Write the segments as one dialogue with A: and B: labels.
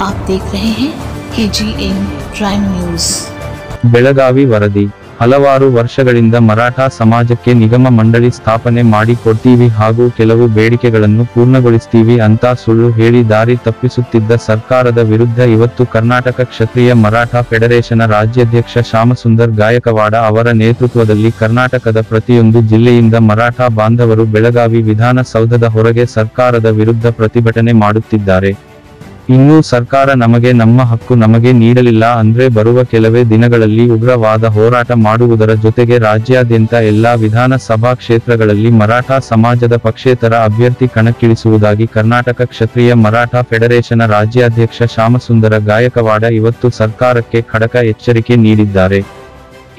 A: आप देख रहे हैं K G N prime news
B: Belagavi ವರದಿ ಹಲವಾರು ವರ್ಷಗಳಿಂದ ಮರಾಠ ಸಮಾಜಕ್ಕೆ ನಿಗಮ ಮಂಡಳಿ ಸ್ಥಾಪನೆ ಮಾಡಿ ಕೊಡ್ತೀವಿ ಹಾಗೂ ಕೆಲವು ಬೇಡಿಕೆಗಳನ್ನು ಪೂರ್ಣಗೊಳಿಸ್ತೀವಿ ಅಂತ ಸುಳ್ಳು ಹೇಳಿ ದಾರಿ ತಪ್ಪಿಸುತ್ತಿದ್ದ ಸರ್ಕಾರದ ವಿರುದ್ಧ ಇವತ್ತು ಕರ್ನಾಟಕ ಕ್ಷತ್ರಿಯ ಮರಾಠ ಫೆಡರೇಷನ ರಾಜ್ಯಾಧ್ಯಕ್ಷ ಶ್ಯಾಮಸುಂದರ್ ಗಾಯಕವಾಡ ಅವರ ನೇತೃತ್ವದಲ್ಲಿ ಕರ್ನಾಟಕದ ಪ್ರತಿಯೊಂದು ಜಿಲ್ಲೆಯಿಂದ ಮರಾಠ ಬಾಂಧವರು ಬೆಳಗಾವಿ ವಿಧಾನಸೌಧದ ಹೊರಗೆ ಸರ್ಕಾರದ ವಿರುದ್ಧ ಪ್ರತಿಭಟನೆ ಮಾಡುತ್ತಿದ್ದಾರೆ ಇನ್ನೂ ಸರ್ಕಾರ ನಮಗೆ ನಮ್ಮ ಹಕ್ಕು ನಮಗೆ ನೀಡಲಿಲ್ಲ ಅಂದ್ರೆ ಬರುವ ಕೆಲವೇ ದಿನಗಳಲ್ಲಿ ಉಗ್ರವಾದ ಹೋರಾಟ ಮಾಡುವುದರ ಜೊತೆಗೆ ರಾಜ್ಯಾದ್ಯಂತ ಎಲ್ಲಾ ವಿಧಾನಸಭಾ ಕ್ಷೇತ್ರಗಳಲ್ಲಿ ಮರಾಠ ಸಮಾಜದ ಪಕ್ಷೇತರ ಅಭ್ಯರ್ಥಿ ಕಣಕ್ಕಿಳಿಸುವುದಾಗಿ ಕರ್ನಾಟಕ ಕ್ಷತ್ರಿಯ ಮರಾಠ ಫೆಡರೇಷನ ರಾಜ್ಯಾಧ್ಯಕ್ಷ ಶ್ಯಾಮಸುಂದರ ಗಾಯಕವಾಡ ಇವತ್ತು ಸರ್ಕಾರಕ್ಕೆ ಖಡಕ ಎಚ್ಚರಿಕೆ ನೀಡಿದ್ದಾರೆ.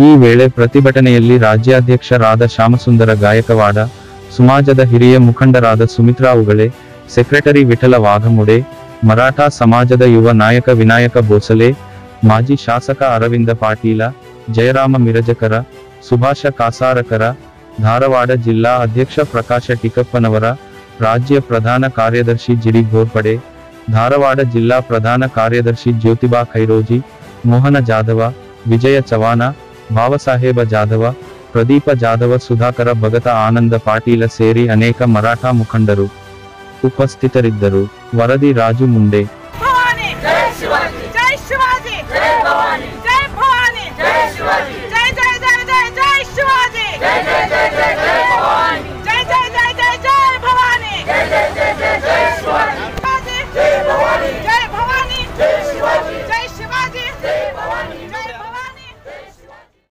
B: ಈ ವೇಳೆ ಪ್ರತಿಭಟನೆಯಲ್ಲಿ ರಾಜ್ಯಾಧ್ಯಕ್ಷರಾದ ಶ್ಯಾಮಸುಂದರ ಗಾಯಕವಾಡ, ಸಮಾಜದ ಹಿರಿಯ ಮುಖಂಡರಾದ ಸುಮಿತ್ರಾ ಉಗಳೆ, ಸೆಕ್ರೆಟರಿ ವಿಠಲ ವಾಘಮುಡೆ ಮರಾಠ ಸಮಾಜದ ಯುವ ನಾಯಕ ವಿನಾಯಕ ಭೋಸಲೆ ಮಾಜಿ ಶಾಸಕ ಅರವಿಂದ ಪಾಟೀಲ, ಜಯರಾಮ ಮಿರಜಕರ, ಸುಭಾಷ ಕಾಸಾರಕರ, ಧಾರವಾಡ ಜಿಲ್ಲಾ ಅಧ್ಯಕ್ಷ ಪ್ರಕಾಶ ಟಿಕಪ್ಪನವರ ರಾಜ್ಯ ಪ್ರಧಾನ ಕಾರ್ಯದರ್ಶಿ ಜಿಡಿ ಘೋರ್ಪಡೆ ಧಾರವಾಡ ಜಿಲ್ಲಾ ಪ್ರಧಾನ ಕಾರ್ಯದರ್ಶಿ ಜ್ಯೋತಿಬಾ ಖೈರೋಜಿ, ಮೋಹನ ಜಾಧವ, ವಿಜಯ ಚವಾನ ಭಾವಸಾಹೇಬ ಜಾಧವ, ಪ್ರದೀಪ ಜಾಧವ, ಸುಧಾಕರ ಭಗತ ಆನಂದ ಪಾಟೀಲ ಸೇರಿ ಅನೇಕ ಮರಾಠ ಮುಖಂಡರು. ಉಪಸ್ಥಿತರಿದ್ದರು. ವರದಿ ರಾಜು ಮುಂಡೆ
C: ಜೈ ಶಿವಾಜಿ ಜೈ ಭವಾನಿ ಜೈ ಭವಾನಿ ಜೈ